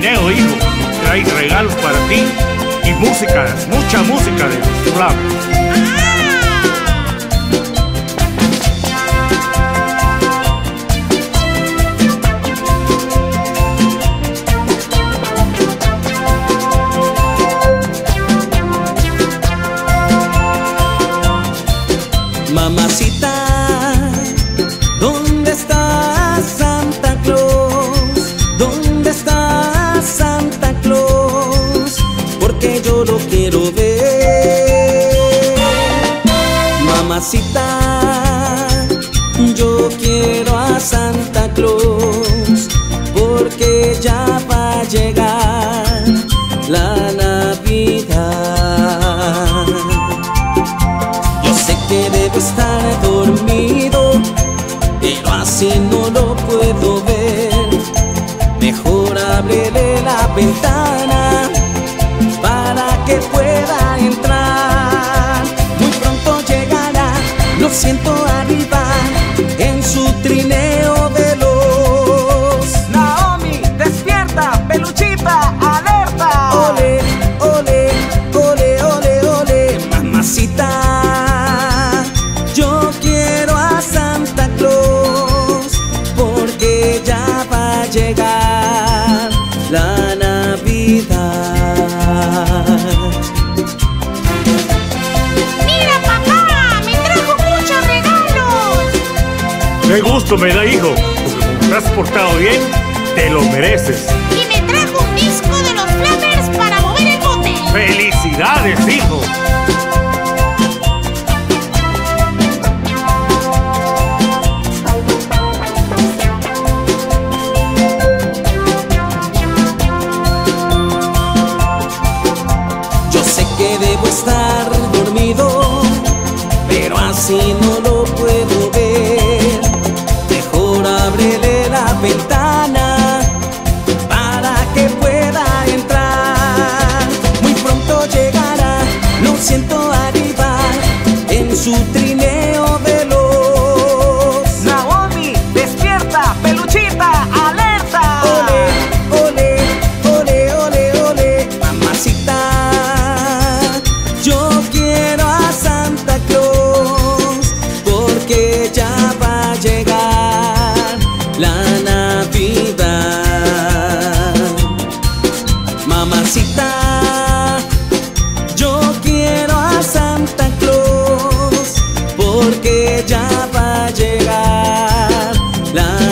Guineo, hijo, trae regalos para ti y música, mucha música de los flancos. Flavors. yo quiero a Santa Claus porque ya va a llegar la Navidad. Yo sé que debo estar dormido, pero así no lo puedo ver. Mejor ábrele la ventana entrar. Muy pronto llegará, lo siento arriba en su trineo veloz. Naomi, despierta, peluchita, alerta. Ole, ole, ole, ole, ole, mamacita. Yo quiero a Santa Claus porque ya va a llegar la Navidad. Qué gusto me da, hijo, te has portado bien, te lo mereces. Y me trajo un disco de los Flappers para mover el bote. ¡Felicidades, hijo! Yo sé que debo estar dormido, pero así no lo puedo ábrele porque ya va a llegar la.